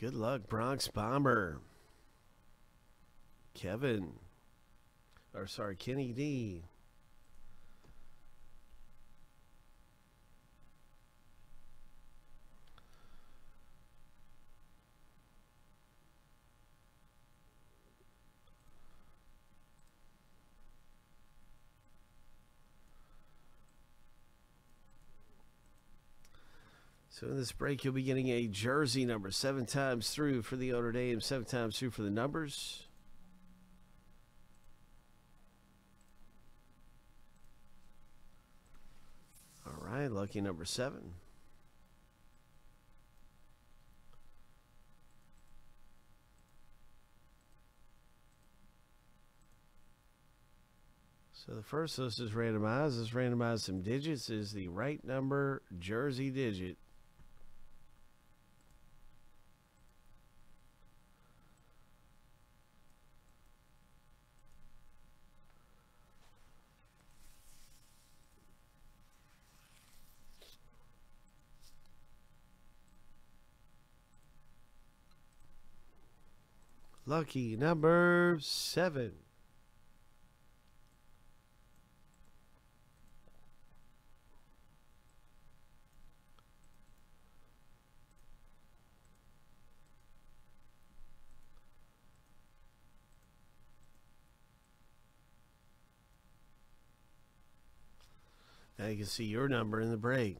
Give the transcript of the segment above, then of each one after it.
Good luck, Bronx Bomber. Kevin. Or sorry, Kenny D. So in this break, you'll be getting a jersey number seven times through for the Notre Dame, seven times through for the numbers. All right, lucky number seven. So the first list is randomized. Let's randomize some digits. Is the right number jersey digit. Lucky number seven. Now you can see your number in the break.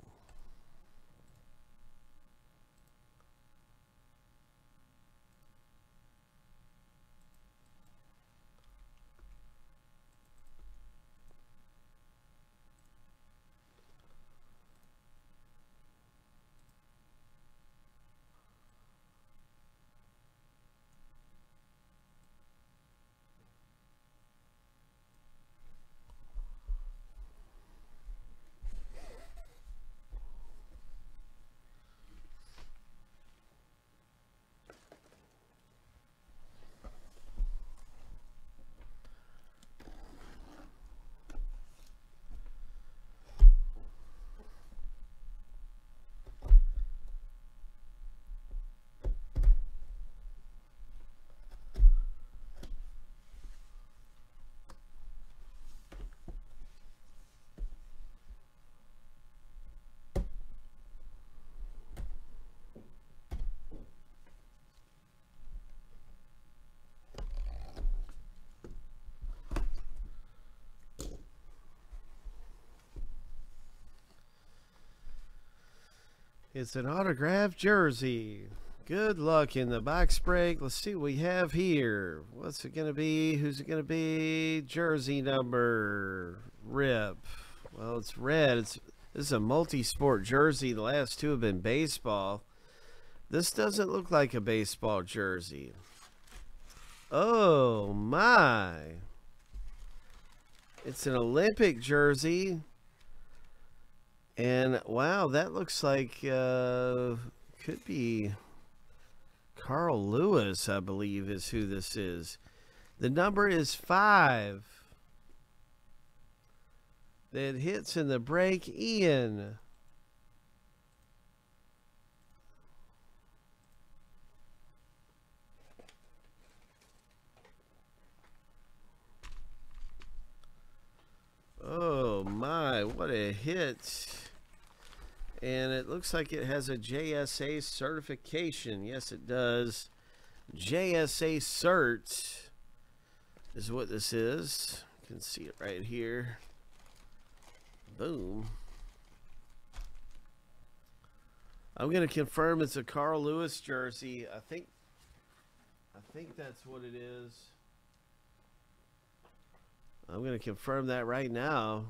It's an autographed jersey. Good luck in the box break. Let's see what we have here. What's it going to be? Who's it going to be? Jersey number. Rip. Well, it's red. It's This is a multi-sport jersey. The last two have been baseball. This doesn't look like a baseball jersey. Oh, my. It's an Olympic jersey. And wow, that looks like uh, could be Carl Lewis, I believe, is who this is. The number is five. That hits in the break, Ian. Oh my, what a hit. And it looks like it has a JSA certification. Yes, it does. JSA cert is what this is. You can see it right here. Boom. I'm going to confirm it's a Carl Lewis jersey. I think I think that's what it is. I'm going to confirm that right now.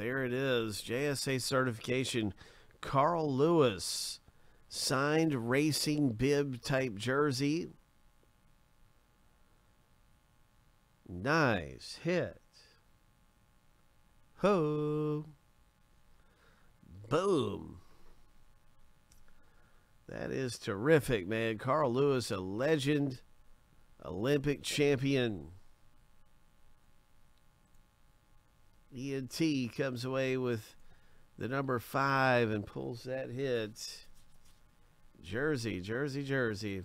There it is. JSA certification. Carl Lewis, signed racing bib type jersey. Nice hit. Ho. Boom. That is terrific, man. Carl Lewis, a legend, Olympic champion. ENT comes away with the number five and pulls that hit. Jersey, Jersey, Jersey.